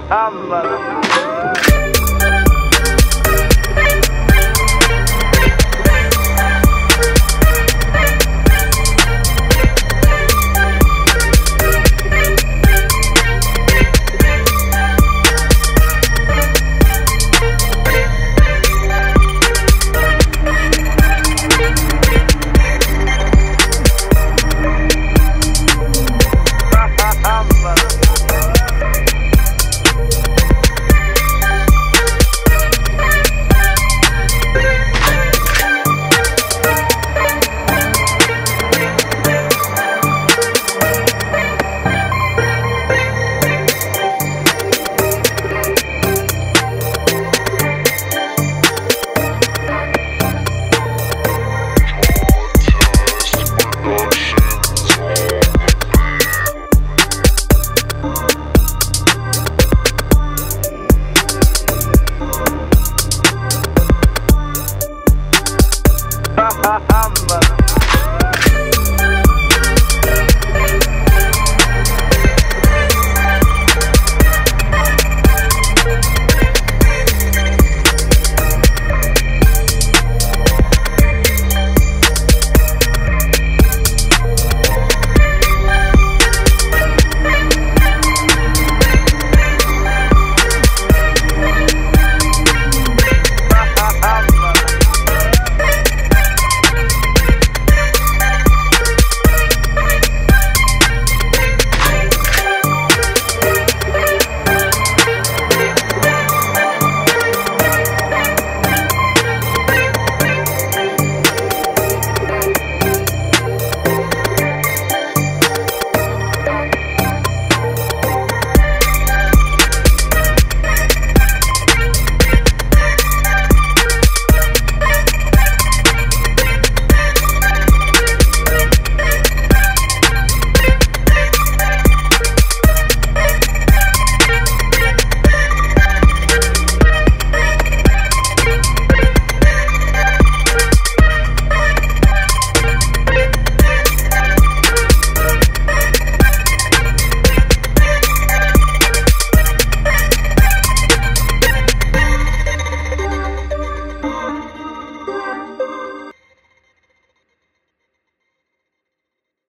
Allah.